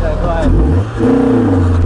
太快。